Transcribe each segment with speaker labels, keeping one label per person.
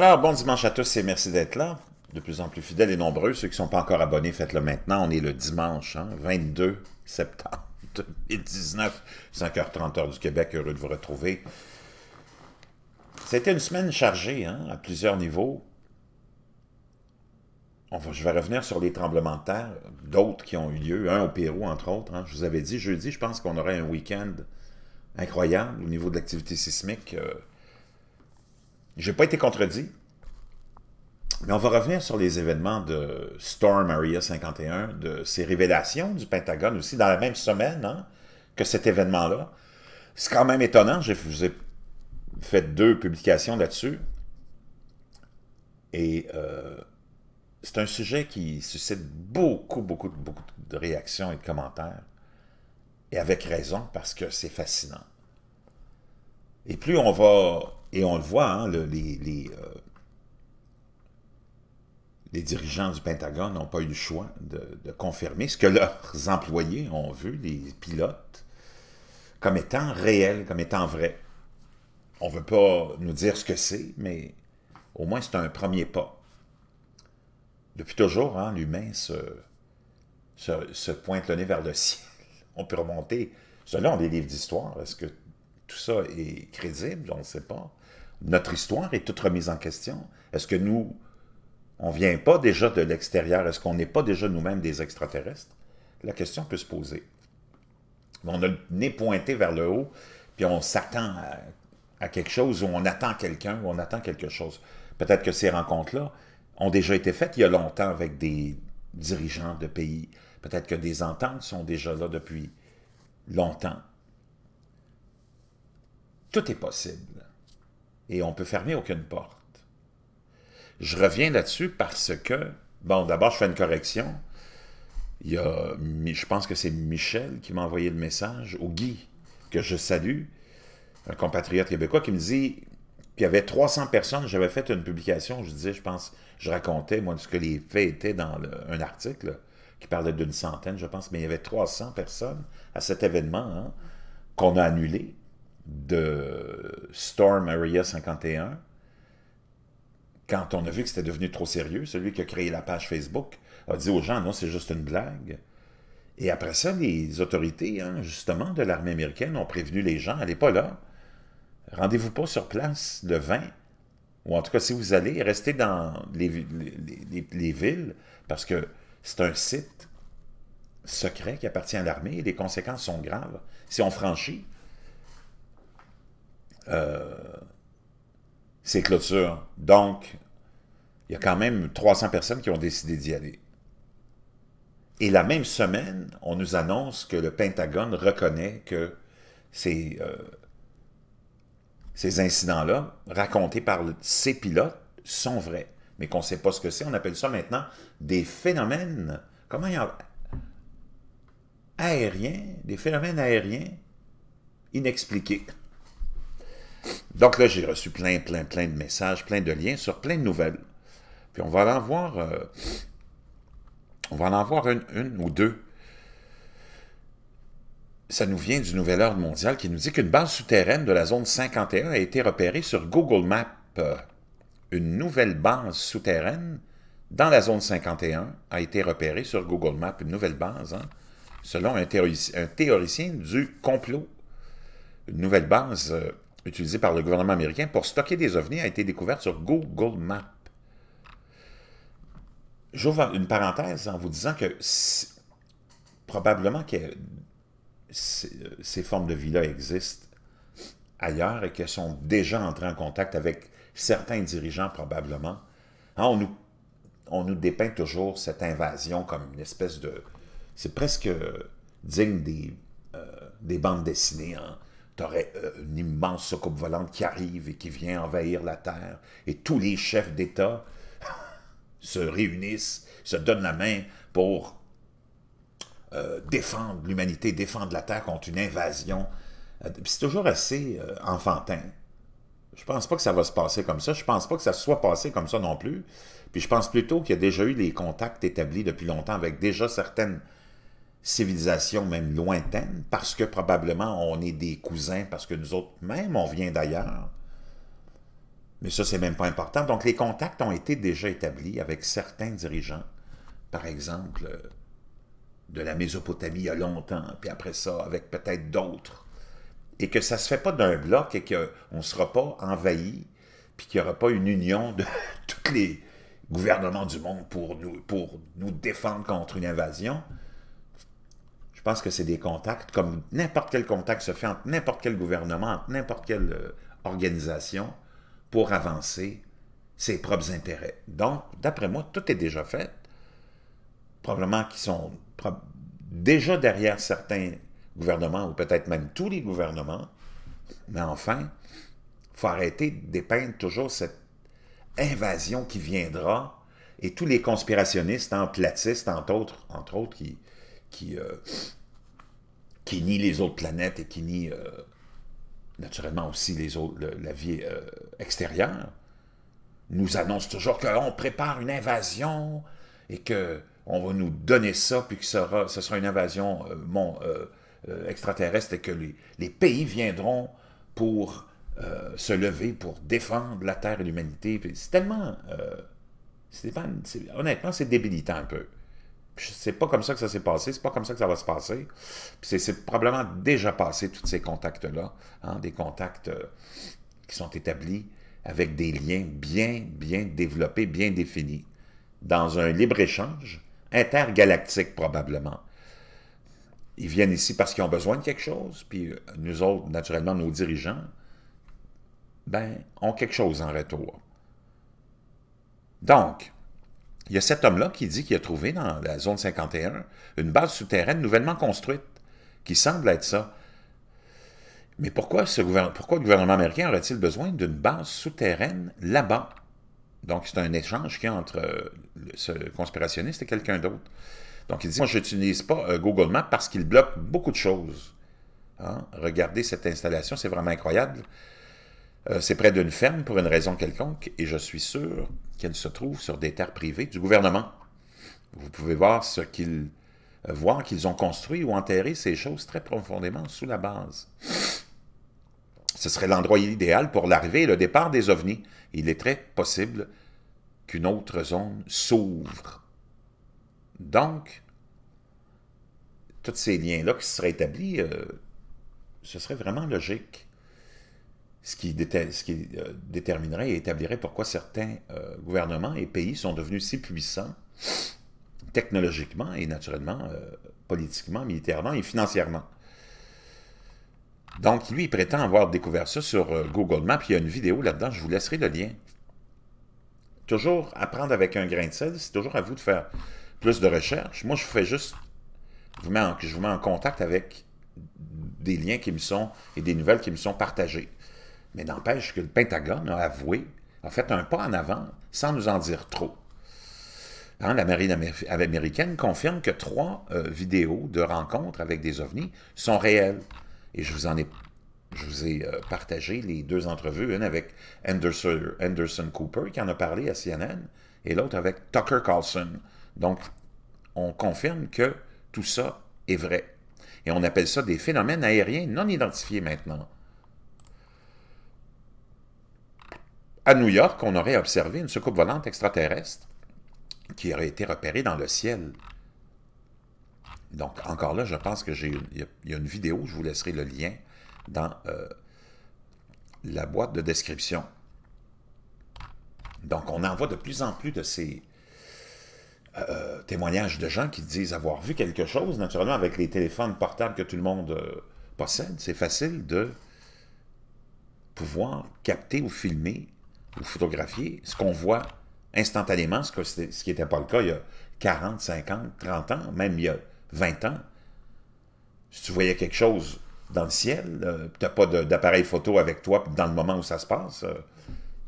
Speaker 1: Alors, bon dimanche à tous et merci d'être là. De plus en plus fidèles et nombreux. Ceux qui ne sont pas encore abonnés, faites-le maintenant. On est le dimanche, 22 hein, septembre 2019, 5h30 heure du Québec. Heureux de vous retrouver. C'était une semaine chargée hein, à plusieurs niveaux. je vais revenir sur les tremblements de terre, d'autres qui ont eu lieu, un au Pérou entre autres. Hein. Je vous avais dit jeudi, je pense qu'on aurait un week-end incroyable au niveau de l'activité sismique. Euh, je n'ai pas été contredit. Mais on va revenir sur les événements de Storm Area 51, de ces révélations du Pentagone aussi, dans la même semaine hein, que cet événement-là. C'est quand même étonnant, je vous ai fait deux publications là-dessus. Et euh, c'est un sujet qui suscite beaucoup, beaucoup, beaucoup de réactions et de commentaires. Et avec raison, parce que c'est fascinant. Et plus on va et on le voit, hein, les, euh, les, dirigeants du Pentagone n'ont pas eu le choix de, confirmer ce que leurs employés ont vu, les pilotes, comme étant réel, comme étant vrai. On ne veut pas nous dire ce que c'est, mais au moins c'est un premier pas. Depuis toujours, hein, l'humain se, pointe le nez vers le ciel. On peut remonter. Cela, on des livres d'histoire. Est-ce que tout ça est crédible? On ne sait pas notre histoire est toute remise en question. Est-ce que nous, on ne vient pas déjà de l'extérieur? Est-ce qu'on n'est pas déjà nous-mêmes des extraterrestres? La question peut se poser. On a le nez pointé vers le haut, puis on s'attend à, quelque chose, ou on attend quelqu'un, ou on attend quelque chose. Peut-être que ces rencontres-là ont déjà été faites il y a longtemps avec des dirigeants de pays. Peut-être que des ententes sont déjà là depuis longtemps. Tout est possible et on peut fermer aucune porte. Je reviens là-dessus parce que, bon, d'abord, je fais une correction. Il y a, je pense que c'est Michel qui m'a envoyé le message, ou Guy, que je salue, un compatriote québécois, qui me dit qu'il y avait 300 personnes. J'avais fait une publication, je disais, je pense, je racontais, moi, ce que les faits étaient dans un article qui parlait d'une centaine, je pense, mais il y avait 300 personnes à cet événement hein, qu'on a annulé de Storm Area 51, quand on a vu que c'était devenu trop sérieux, celui qui a créé la page Facebook a dit aux gens, non, c'est juste une blague. Et après ça, les autorités, hein, justement, de l'armée américaine ont prévenu les gens, allez pas là, rendez-vous pas sur place le 20, ou en tout cas, si vous allez, restez dans les, les villes, parce que c'est un site secret qui appartient à l'armée, et les conséquences sont graves. Si on franchit, euh, ces clôtures. Donc, il y a quand même 300 personnes qui ont décidé d'y aller. Et la même semaine, on nous annonce que le Pentagone reconnaît que ces, euh, ces incidents-là, racontés par ces pilotes, sont vrais. Mais qu'on ne sait pas ce que c'est. On appelle ça maintenant des phénomènes, comment y a, aériens, des phénomènes aériens inexpliqués? Donc là, j'ai reçu plein, plein, plein de messages, plein de liens sur plein de nouvelles. Puis on va en voir, euh, on va en voir une, ou deux. Ça nous vient du Nouvel Ordre mondial qui nous dit qu'une base souterraine de la zone 51 a été repérée sur Google Maps. Une nouvelle base souterraine dans la zone 51 a été repérée sur Google Maps. Une nouvelle base, hein, selon un, théoricien du complot. Une nouvelle base... Euh, utilisée par le gouvernement américain pour stocker des ovnis a été découverte sur Google Maps. J'ouvre une parenthèse en vous disant que probablement que ces formes de vie-là existent ailleurs et qu'elles sont déjà entrées en contact avec certains dirigeants probablement. Hein, on, nous, on nous dépeint toujours cette invasion comme une espèce de... C'est presque digne des, euh, des bandes dessinées. Hein? Tu aurais euh, une immense soucoupe volante qui arrive et qui vient envahir la Terre, et tous les chefs d'État se réunissent, se donnent la main pour euh, défendre l'humanité, défendre la Terre contre une invasion. Euh, c'est toujours assez enfantin. Je pense pas que ça va se passer comme ça. Je pense pas que ça soit passé comme ça non plus. Puis je pense plutôt qu'il y a déjà eu des contacts établis depuis longtemps avec déjà certaines civilisation même lointaine, parce que probablement on est des cousins, parce que nous autres, même on vient d'ailleurs. Mais ça, c'est même pas important. Donc, les contacts ont été déjà établis avec certains dirigeants. Par exemple, euh, de la Mésopotamie il y a longtemps, puis après ça, avec peut-être d'autres. Et que ça ne se fait pas d'un bloc et qu'on ne sera pas envahi, puis qu'il n'y aura pas une union de tous les gouvernements du monde pour nous, pour nous défendre contre une invasion. Pense que c'est des contacts, comme n'importe quel contact se fait entre n'importe quel gouvernement, entre n'importe quelle euh, organisation, pour avancer ses propres intérêts. Donc, d'après moi, tout est déjà fait. Probablement qu'ils sont déjà derrière certains gouvernements, ou peut-être même tous les gouvernements. Mais enfin, il faut arrêter de dépeindre toujours cette invasion qui viendra, et tous les conspirationnistes, en platistes, entre autres, entre autres qui, qui, euh, qui nient les autres planètes et qui nient euh, naturellement aussi les autres, la vie euh, extérieure, nous annoncent toujours qu'on prépare une invasion et que on va nous donner ça, puis que ce sera, ce sera une invasion extraterrestre et que les, les pays viendront pour euh, se lever pour défendre la Terre et l'humanité. C'est tellement... Euh, honnêtement, c'est débilitant un peu. C'est pas comme ça que ça s'est passé, c'est pas comme ça que ça va se passer. C'est probablement déjà passé, tous ces contacts-là, hein, des contacts euh, qui sont établis avec des liens bien, bien développés, bien définis, dans un libre-échange intergalactique probablement. Ils viennent ici parce qu'ils ont besoin de quelque chose, puis nous autres, naturellement, nos dirigeants, ben, ont quelque chose en retour. Donc, il y a cet homme-là qui dit qu'il a trouvé dans la zone 51 une base souterraine nouvellement construite, qui semble être ça. Mais pourquoi, ce le gouvernement américain aurait-il besoin d'une base souterraine là-bas? Donc, c'est un échange qui y a entre euh, ce conspirationniste et quelqu'un d'autre. Donc, il dit, moi, je n'utilise pas euh, Google Maps parce qu'il bloque beaucoup de choses. Hein? Regardez cette installation, c'est vraiment incroyable. Euh, c'est près d'une ferme pour une raison quelconque, et je suis sûr qu'elle se trouve sur des terres privées du gouvernement. Vous pouvez voir ce qu'ils euh, qu'ils ont construit ou enterré ces choses très profondément sous la base. Ce serait l'endroit idéal pour l'arrivée et le départ des ovnis. Il est très possible qu'une autre zone s'ouvre. Donc, tous ces liens-là qui seraient établis, euh, ce serait vraiment logique ce qui, euh, déterminerait et établirait pourquoi certains euh, gouvernements et pays sont devenus si puissants technologiquement et naturellement, euh, politiquement, militairement et financièrement. Donc, lui, il prétend avoir découvert ça sur Google Maps. Il y a une vidéo là-dedans, je vous laisserai le lien. Toujours apprendre avec un grain de sel, c'est toujours à vous de faire plus de recherches. Moi, je fais juste, vous mets je vous mets en contact avec des liens qui me sont, et des nouvelles qui me sont partagées. Mais n'empêche que le Pentagone a avoué, a fait un pas en avant sans nous en dire trop. Hein, la marine américaine confirme que trois euh, vidéos de rencontres avec des ovnis sont réelles. Et je vous en ai, je vous ai euh, partagé les deux entrevues, une avec Anderson, Anderson Cooper, qui en a parlé à CNN, et l'autre avec Tucker Carlson. Donc, on confirme que tout ça est vrai. Et on appelle ça des phénomènes aériens non identifiés maintenant. À New York, on aurait observé une soucoupe volante extraterrestre qui aurait été repérée dans le ciel. Donc, encore là, je pense que j'ai il y, a une vidéo, je vous laisserai le lien dans euh, la boîte de description. Donc, on en voit de plus en plus de ces euh, témoignages de gens qui disent avoir vu quelque chose. Naturellement, avec les téléphones portables que tout le monde euh, possède, c'est facile de pouvoir capter ou filmer ou photographier ce qu'on voit instantanément, ce, qui n'était pas le cas il y a 40, 50, 30 ans, même il y a 20 ans. Si tu voyais quelque chose dans le ciel, euh, tu n'as pas d'appareil photo avec toi dans le moment où ça se passe, euh,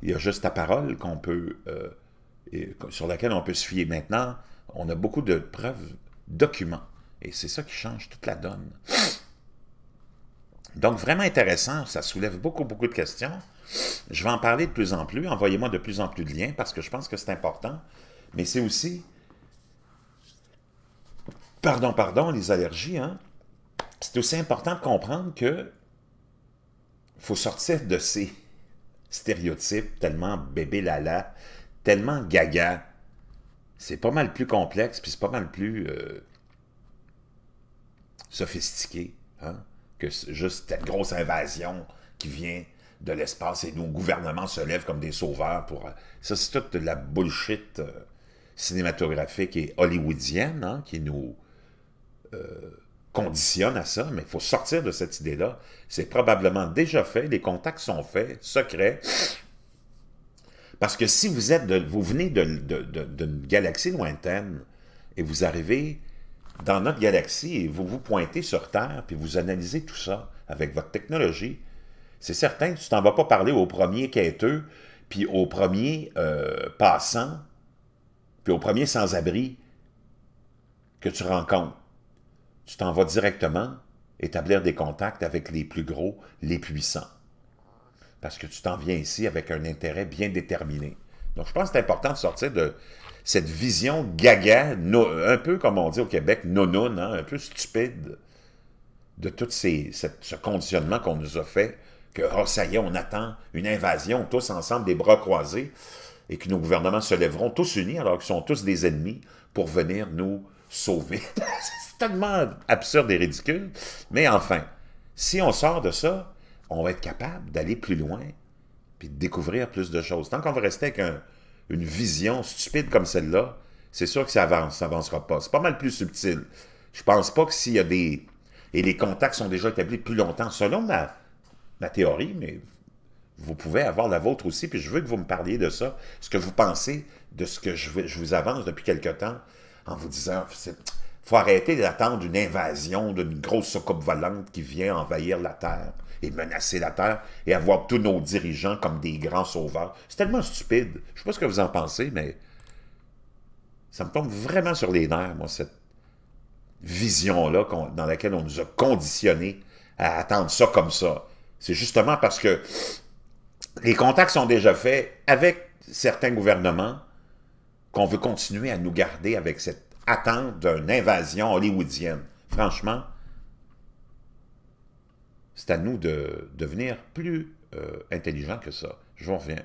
Speaker 1: il y a juste ta parole qu'on peut, euh, sur laquelle on peut se fier. Maintenant, on a beaucoup de preuves, documents, et c'est ça qui change toute la donne. Donc, vraiment intéressant, ça soulève beaucoup, beaucoup de questions. Je vais en parler de plus en plus. Envoyez-moi de plus en plus de liens parce que je pense que c'est important. Mais c'est aussi... Pardon, pardon, les allergies, hein? C'est aussi important de comprendre que faut sortir de ces stéréotype, tellement bébé lala, tellement gaga. C'est pas mal plus complexe, puis c'est pas mal plus euh, sophistiqué hein, que juste cette grosse invasion qui vient de l'espace et nos gouvernements se lèvent comme des sauveurs pour... Euh, ça, c'est toute la bullshit euh, cinématographique et hollywoodienne hein, qui nous conditionne à ça, mais il faut sortir de cette idée-là. C'est probablement déjà fait, les contacts sont faits, secrets. Parce que si vous êtes, vous venez d'une galaxie lointaine et vous arrivez dans notre galaxie et vous vous pointez sur Terre puis vous analysez tout ça avec votre technologie, c'est certain que tu t'en vas pas parler au premier quêteux puis au premier euh, passant puis au premier sans-abri que tu rencontres tu t'en vas directement établir des contacts avec les plus gros, les puissants. Parce que tu t'en viens ici avec un intérêt bien déterminé. Donc, je pense que c'est important de sortir de cette vision gaga, un peu comme on dit au Québec, nonoun, hein, un peu stupide, de tout ce conditionnement qu'on nous a fait, que, oh, ça y est, on attend une invasion, tous ensemble, des bras croisés, et que nos gouvernements se lèveront tous unis, alors qu'ils sont tous des ennemis, pour venir nous sauver. tellement absurde et ridicule. Mais enfin, si on sort de ça, on va être capable d'aller plus loin puis de découvrir plus de choses. Tant qu'on va rester avec une vision stupide comme celle-là, c'est sûr que ça avance, ça avancera pas. C'est pas mal plus subtil. Je pense pas que s'il y a des... Et les contacts sont déjà établis depuis longtemps, selon ma, ma théorie, mais vous pouvez avoir la vôtre aussi, puis je veux que vous me parliez de ça, ce que vous pensez de ce que je, je vous avance depuis quelque temps, en vous disant, faut arrêter d'attendre une invasion d'une grosse soucoupe volante qui vient envahir la Terre et menacer la Terre et avoir tous nos dirigeants comme des grands sauveurs. C'est tellement stupide. Je sais pas ce que vous en pensez, mais ça me tombe vraiment sur les nerfs, moi, cette vision-là dans laquelle on nous a conditionnés à attendre ça comme ça. C'est justement parce que les contacts sont déjà faits avec certains gouvernements qu'on veut continuer à nous garder avec cette attente d'une invasion hollywoodienne. Franchement, c'est à nous de devenir plus euh, intelligents que ça. Je vous reviens.